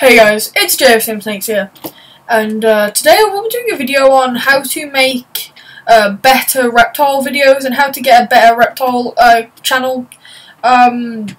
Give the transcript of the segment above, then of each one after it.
Hey guys, it's JF Snakes here, and uh, today I will be doing a video on how to make uh, better reptile videos and how to get a better reptile uh, channel. Um,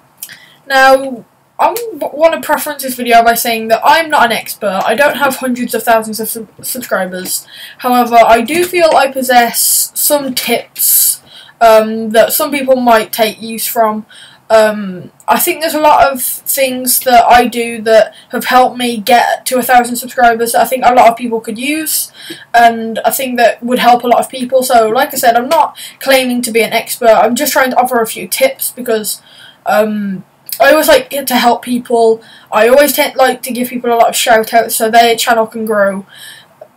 now, I want to preference this video by saying that I'm not an expert, I don't have hundreds of thousands of sub subscribers, however I do feel I possess some tips um, that some people might take use from um, I think there's a lot of things that I do that have helped me get to a thousand subscribers that I think a lot of people could use, and I think that would help a lot of people. So, like I said, I'm not claiming to be an expert. I'm just trying to offer a few tips because um, I always like to help people. I always tend like to give people a lot of shout outs so their channel can grow,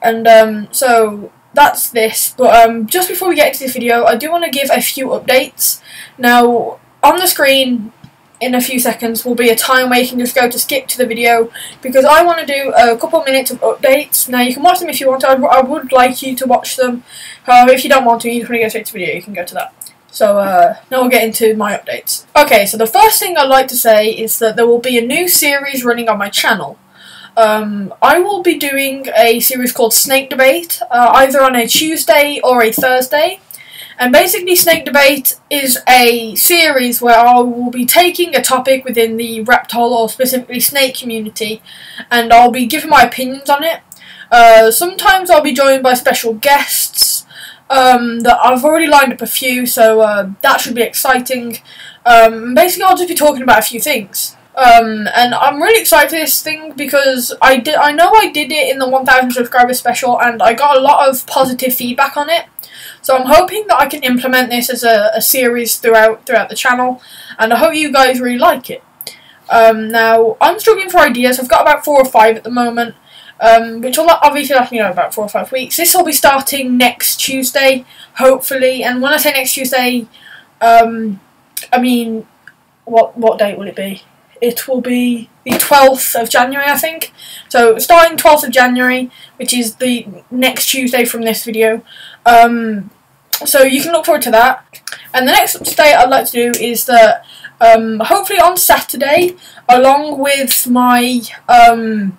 and um, so that's this. But um, just before we get into this video, I do want to give a few updates. Now, on the screen in a few seconds will be a time where you can just go to skip to the video because I want to do a couple minutes of updates. Now you can watch them if you want to, I would like you to watch them. However, if you don't want to, you want to go straight to the video, you can go to that. So uh, now we'll get into my updates. Okay, so the first thing I'd like to say is that there will be a new series running on my channel. Um, I will be doing a series called Snake Debate, uh, either on a Tuesday or a Thursday. And basically, Snake Debate is a series where I will be taking a topic within the reptile or specifically snake community, and I'll be giving my opinions on it. Uh, sometimes I'll be joined by special guests um, that I've already lined up a few, so uh, that should be exciting. Um, basically, I'll just be talking about a few things. Um, and I'm really excited for this thing because I did. I know I did it in the 1,000 subscriber special, and I got a lot of positive feedback on it. So I'm hoping that I can implement this as a, a series throughout throughout the channel, and I hope you guys really like it. Um, now I'm struggling for ideas. I've got about four or five at the moment, um, which will obviously last me you know, about four or five weeks. This will be starting next Tuesday, hopefully. And when I say next Tuesday, um, I mean what what date will it be? It will be the 12th of January, I think. So starting 12th of January, which is the next Tuesday from this video. Um, so you can look forward to that. And the next update I'd like to do is that um, hopefully on Saturday, along with my um,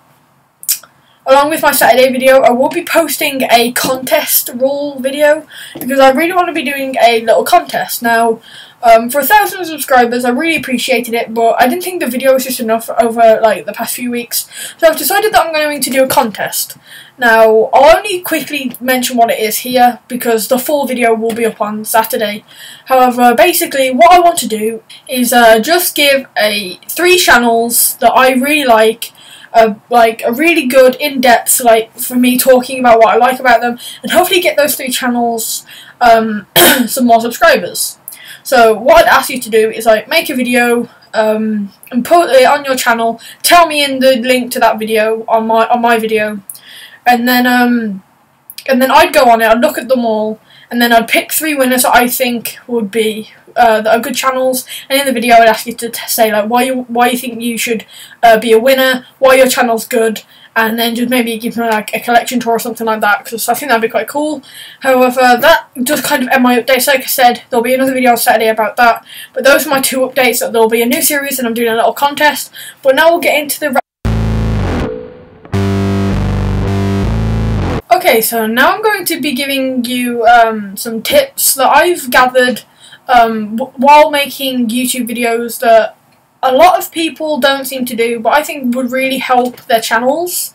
along with my Saturday video, I will be posting a contest rule video because I really want to be doing a little contest. Now, um, for a thousand subscribers, I really appreciated it, but I didn't think the video was just enough over like the past few weeks. So I've decided that I'm going to do a contest. Now, I'll only quickly mention what it is here because the full video will be up on Saturday. However, basically, what I want to do is uh, just give a three channels that I really like a, like a really good in-depth like for me talking about what I like about them and hopefully get those three channels um, some more subscribers. So what I'd ask you to do is like make a video um, and put it on your channel. Tell me in the link to that video on my on my video, and then um, and then I'd go on it. I'd look at them all, and then I'd pick three winners that I think would be uh, that are good channels. And in the video, I'd ask you to say like why you why you think you should uh, be a winner, why your channel's good, and then just maybe give me like a collection tour or something like that because I think that'd be quite cool. However, that does kind of end my updates. Like I said, there'll be another video on Saturday about that. But those are my two updates. That there'll be a new series and I'm doing a little contest. But now we'll get into the. Okay, so now I'm going to be giving you um, some tips that I've gathered um, while making YouTube videos that a lot of people don't seem to do, but I think would really help their channels.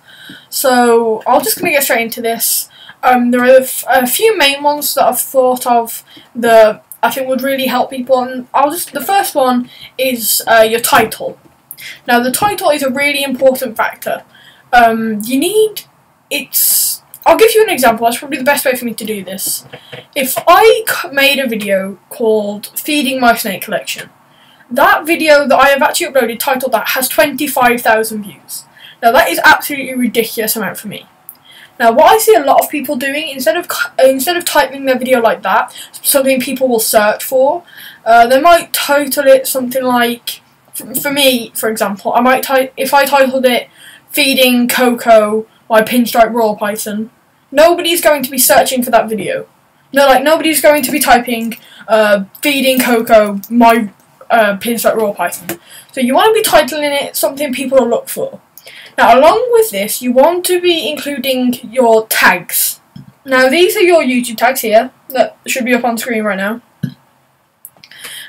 So I'm just going to get straight into this. Um, there are a few main ones that I've thought of that I think would really help people, and I'll just the first one is uh, your title. Now the title is a really important factor. Um, you need it's. I'll give you an example. That's probably the best way for me to do this. If I made a video called "Feeding My Snake Collection," That video that I have actually uploaded, titled that, has 25,000 views. Now that is absolutely ridiculous amount for me. Now what I see a lot of people doing, instead of instead of titling their video like that, something people will search for, uh, they might title it something like, for, for me, for example, I might type, if I titled it, Feeding Coco by Pinstripe Royal Python, nobody's going to be searching for that video. No, like nobody's going to be typing uh, "feeding Coco my uh, Pinstripe Royal Python. So you want to be titling it something people will look for. Now, along with this, you want to be including your tags. Now, these are your YouTube tags here that should be up on screen right now.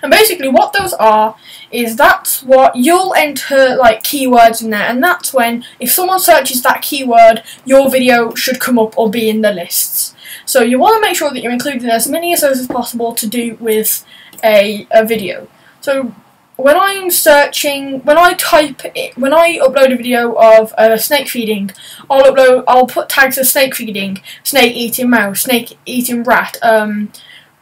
And basically, what those are is that's what you'll enter like keywords in there, and that's when if someone searches that keyword, your video should come up or be in the lists. So you want to make sure that you're including as many of those as possible to do with a, a video. So when I'm searching, when I type it, when I upload a video of uh, snake feeding, I'll upload, I'll put tags of snake feeding, snake eating mouse, snake eating rat, um,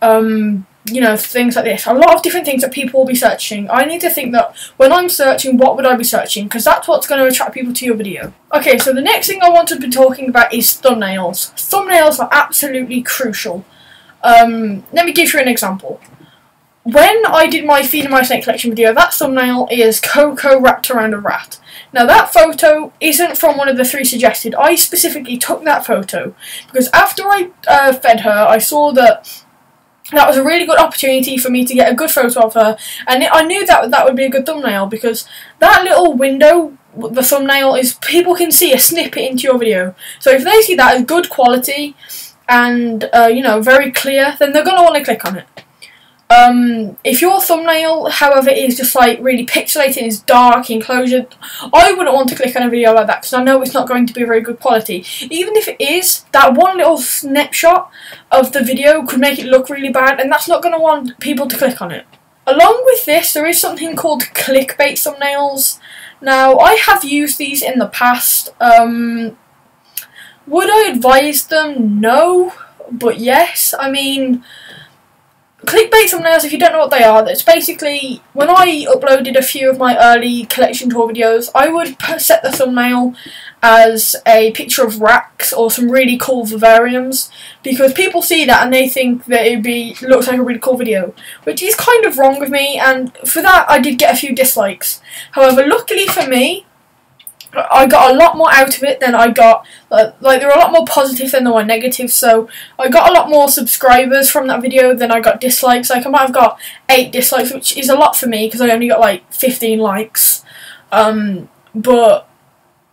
um, you know, things like this. A lot of different things that people will be searching. I need to think that when I'm searching, what would I be searching? Because that's what's going to attract people to your video. Okay, so the next thing I want to be talking about is thumbnails. Thumbnails are absolutely crucial. Um, let me give you an example. When I did my Feeding My Snake collection video, that thumbnail is Coco wrapped around a rat. Now that photo isn't from one of the three suggested. I specifically took that photo because after I uh, fed her, I saw that that was a really good opportunity for me to get a good photo of her, and I knew that that would be a good thumbnail because that little window, the thumbnail, is people can see a snippet into your video. So if they see that as good quality and uh, you know very clear, then they're gonna want to click on it. Um, if your thumbnail, however, is just like really pixelated, is dark, enclosure, I wouldn't want to click on a video like that because I know it's not going to be very good quality. Even if it is, that one little snapshot of the video could make it look really bad, and that's not going to want people to click on it. Along with this, there is something called clickbait thumbnails. Now, I have used these in the past. Um, would I advise them? No, but yes. I mean clickbait thumbnails, if you don't know what they are, that's basically when I uploaded a few of my early collection tour videos, I would set the thumbnail as a picture of racks or some really cool vivariums because people see that and they think that it be looks like a really cool video, which is kind of wrong with me. And for that, I did get a few dislikes. However, luckily for me, I got a lot more out of it than I got. Like, there were a lot more positives than there were negatives. So I got a lot more subscribers from that video than I got dislikes. Like I might have got eight dislikes, which is a lot for me because I only got like 15 likes. Um, but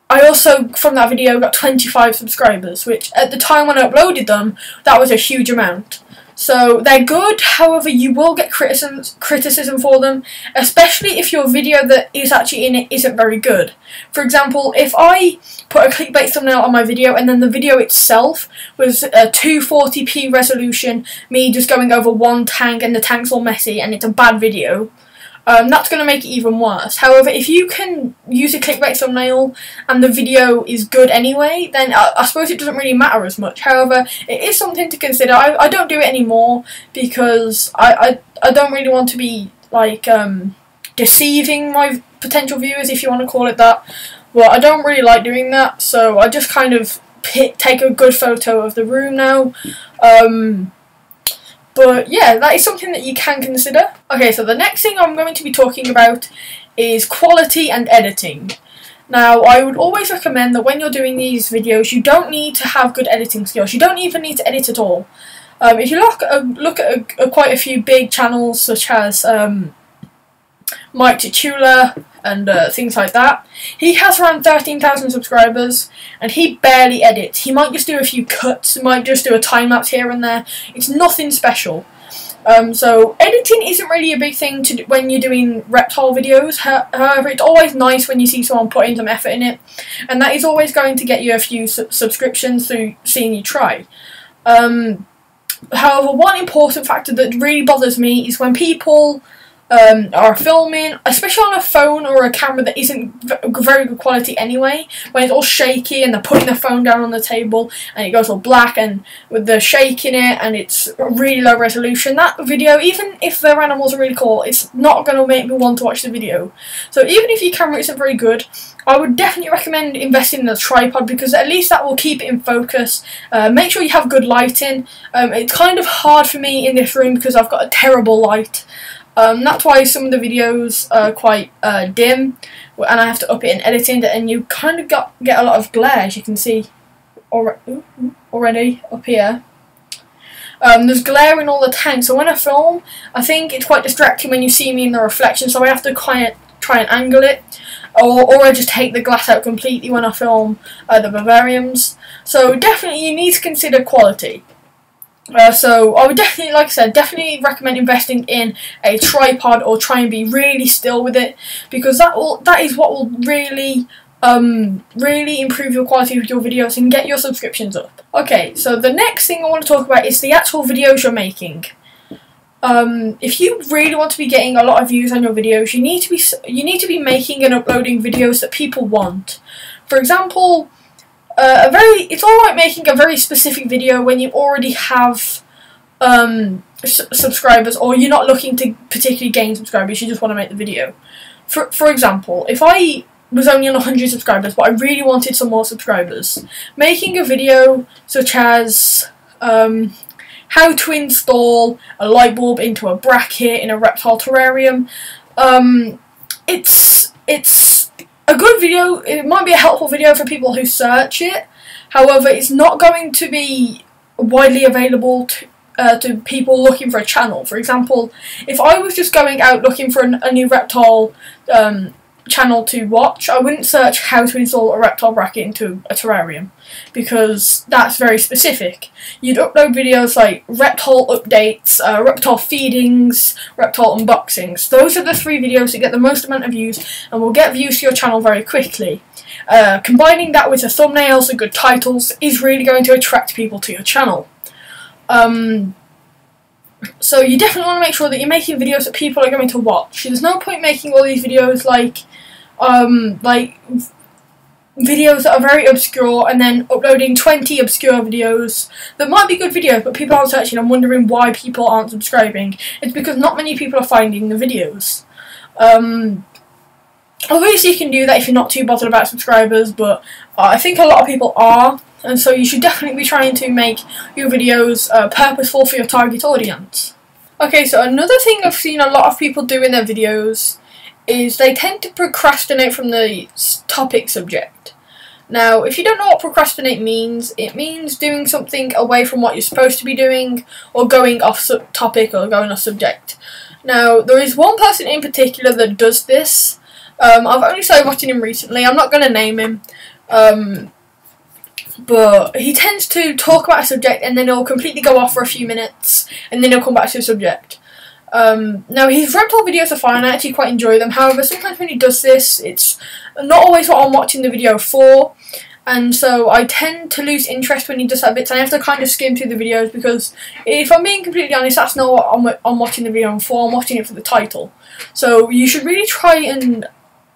I also from that video got 25 subscribers, which at the time when I uploaded them, that was a huge amount. So they're good, however, you will get criticism, criticism for them, especially if your video that is actually in it isn't very good. For example, if I put a clickbait thumbnail on my video and then the video itself was a 240p resolution, me just going over one tank and the tank's all messy and it's a bad video, um, that's going to make it even worse. However, if you can use a clickbait thumbnail and the video is good anyway, then I, I suppose it doesn't really matter as much. However, it is something to consider. I, I don't do it anymore because I, I, I don't really want to be like um, deceiving my potential viewers, if you want to call it that. Well, I don't really like doing that, so I just kind of pick, take a good photo of the room now. Um, but yeah, that is something that you can consider. Okay, so the next thing I'm going to be talking about is quality and editing. Now, I would always recommend that when you're doing these videos, you don't need to have good editing skills. You don't even need to edit at all. Um, if you look at, look at quite a few big channels such as um, Mike Titula and uh, things like that. He has around 13,000 subscribers and he barely edits. He might just do a few cuts, might just do a time lapse here and there. It's nothing special. Um, so editing isn't really a big thing to when you're doing reptile videos. However, it's always nice when you see someone putting some effort in it, and that is always going to get you a few su subscriptions through seeing you try. Um, however, one important factor that really bothers me is when people um, are filming, especially on a phone or a camera that isn't very good quality anyway, when it's all shaky and they're putting the phone down on the table and it goes all black and with the shaking it and it's really low resolution, that video, even if their animals are really cool, it's not going to make me want to watch the video. So even if your camera isn't very good, I would definitely recommend investing in a tripod because at least that will keep it in focus. Uh, make sure you have good lighting. Um, it's kind of hard for me in this room because I've got a terrible light. Um, that's why some of the videos are quite uh, dim and I have to up it in editing and you kind of got, get a lot of glare as you can see already up here. Um, there's glare in all the tanks so when I film I think it's quite distracting when you see me in the reflection so I have to quite try and angle it. or, or I just take the glass out completely when I film uh, the vivariums. So definitely you need to consider quality. Uh, so I would definitely, like I said, definitely recommend investing in a tripod or try and be really still with it because that will that is what will really um, really improve your quality of your videos and get your subscriptions up. Okay, so the next thing I want to talk about is the actual videos you're making. Um, if you really want to be getting a lot of views on your videos, you need to be you need to be making and uploading videos that people want. For example, uh, a very it's all right making a very specific video when you already have um, subscribers or you're not looking to particularly gain subscribers. You just want to make the video. For for example, if I was only on 100 subscribers, but I really wanted some more subscribers, making a video such as um, how to install a light bulb into a bracket in a reptile terrarium. Um, it's it's a good video. It might be a helpful video for people who search it. However, it's not going to be widely available to, uh, to people looking for a channel. For example, if I was just going out looking for an, a new reptile um, channel to watch, I wouldn't search how to install a reptile bracket into a terrarium because that's very specific. You'd upload videos like reptile updates, uh, reptile feedings, reptile unboxings. Those are the three videos that get the most amount of views and will get views to your channel very quickly. Uh, combining that with the thumbnails and good titles is really going to attract people to your channel. Um, so you definitely want to make sure that you're making videos that people are going to watch. There's no point making all these videos like um, like videos that are very obscure and then uploading 20 obscure videos that might be good videos but people aren't searching and wondering why people aren't subscribing. It's because not many people are finding the videos. Um, obviously you can do that if you're not too bothered about subscribers but uh, I think a lot of people are and so you should definitely be trying to make your videos uh, purposeful for your target audience. Okay, so another thing I've seen a lot of people do in their videos is they tend to procrastinate from the topic subject. Now, if you don't know what procrastinate means, it means doing something away from what you're supposed to be doing, or going off topic or going off subject. Now, there is one person in particular that does this. Um, I've only started watching him recently. I'm not going to name him. Um, but he tends to talk about a subject and then he'll completely go off for a few minutes and then he'll come back to the subject. Um, now his reptile videos are fine, I actually quite enjoy them, however sometimes when he does this, it's not always what I'm watching the video for, and so I tend to lose interest when he does that bits, and I have to kind of skim through the videos, because if I'm being completely honest, that's not what I'm, I'm watching the video for, I'm watching it for the title. So you should really try and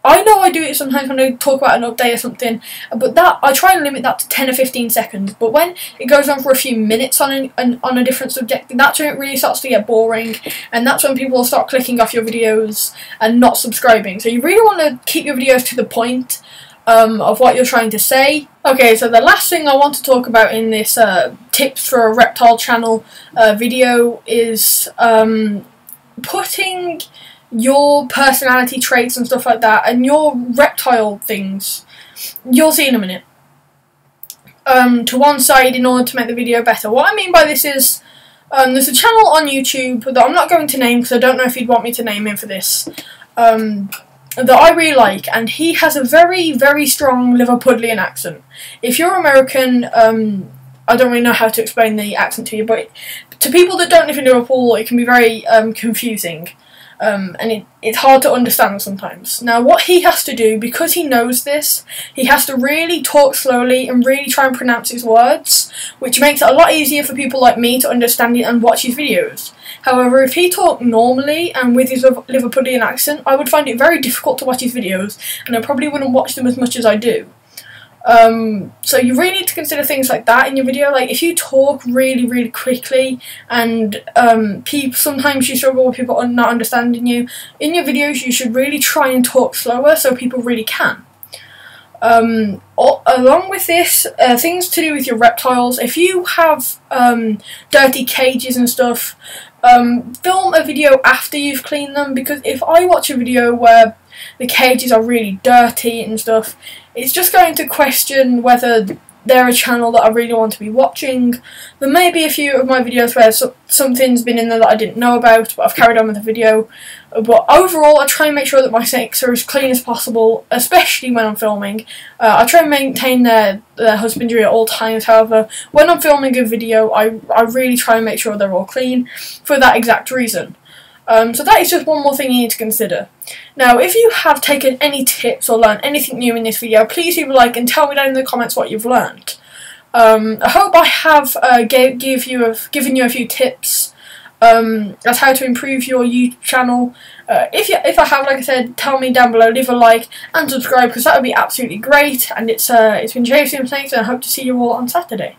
I know I do it sometimes when I talk about an update or something, but that I try and limit that to 10 or 15 seconds. But when it goes on for a few minutes on an, an, on a different subject, that's when it really starts to get boring, and that's when people start clicking off your videos and not subscribing. So you really want to keep your videos to the point um, of what you're trying to say. Okay, so the last thing I want to talk about in this uh, tips for a reptile channel uh, video is um, putting your personality traits and stuff like that, and your reptile things, you'll see in a minute, um, to one side in order to make the video better. What I mean by this is, um, there's a channel on YouTube that I'm not going to name because I don't know if he'd want me to name him for this, um, that I really like, and he has a very, very strong Liverpudlian accent. If you're American, um, I don't really know how to explain the accent to you, but to people that don't live in Liverpool, it can be very um, confusing um, and it, it's hard to understand sometimes. Now, what he has to do, because he knows this, he has to really talk slowly and really try and pronounce his words, which makes it a lot easier for people like me to understand it and watch his videos. However, if he talked normally and with his Liverpudlian accent, I would find it very difficult to watch his videos, and I probably wouldn't watch them as much as I do. Um, so you really need to consider things like that in your video. Like if you talk really, really quickly, and um, people sometimes you struggle with people not understanding you. In your videos, you should really try and talk slower so people really can. Um, along with this, uh, things to do with your reptiles. If you have um, dirty cages and stuff, um, film a video after you've cleaned them because if I watch a video where the cages are really dirty and stuff, it's just going to question whether they're a channel that I really want to be watching. There may be a few of my videos where so, something's been in there that I didn't know about, but I've carried on with the video. But overall, I try and make sure that my sinks are as clean as possible, especially when I'm filming. Uh, I try and maintain their, their husbandry at all times, however, when I'm filming a video, I, I really try and make sure they're all clean for that exact reason. Um, so that is just one more thing you need to consider. Now, if you have taken any tips or learned anything new in this video, please leave a like and tell me down in the comments what you've learned. Um, I hope I have uh, gave, give you a, given you a few tips um, as how to improve your YouTube channel. Uh, if you, if I have, like I said, tell me down below. Leave a like and subscribe because that would be absolutely great. And it's uh, it's been Jason Snakes, and I hope to see you all on Saturday.